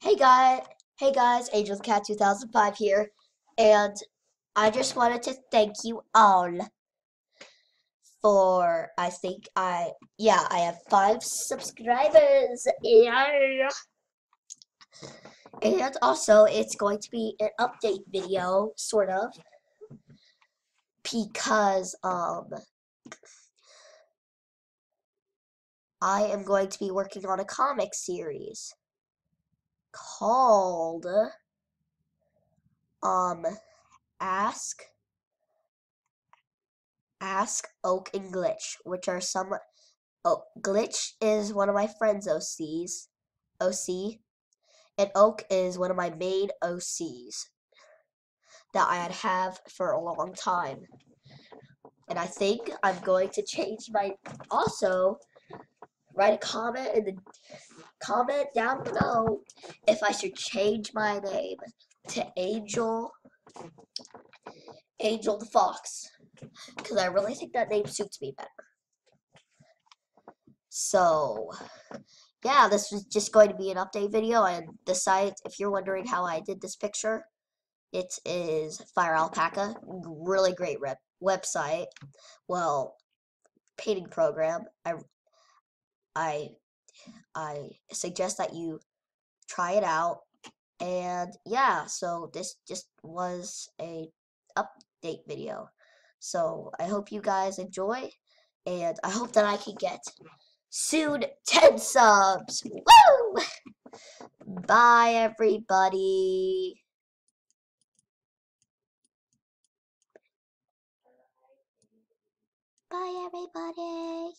Hey guys, hey guys, Angel Cat 2005 here, and I just wanted to thank you all for I think I yeah I have five subscribers. Yeah. And also it's going to be an update video, sort of, because um I am going to be working on a comic series called um Ask Ask Oak and Glitch, which are some oh Glitch is one of my friends OCs OC and Oak is one of my main OCs that I'd have for a long time. And I think I'm going to change my also write a comment in the comment down below if I should change my name to Angel Angel the Fox because I really think that name suits me better. So, yeah, this was just going to be an update video, and the site, if you're wondering how I did this picture, it is FireAlpaca, really great rep website. Well, painting program. I I I suggest that you try it out. And yeah, so this just was a update video. So I hope you guys enjoy, and I hope that I can get soon 10 subs. Woo! Bye, everybody. Bye, everybody.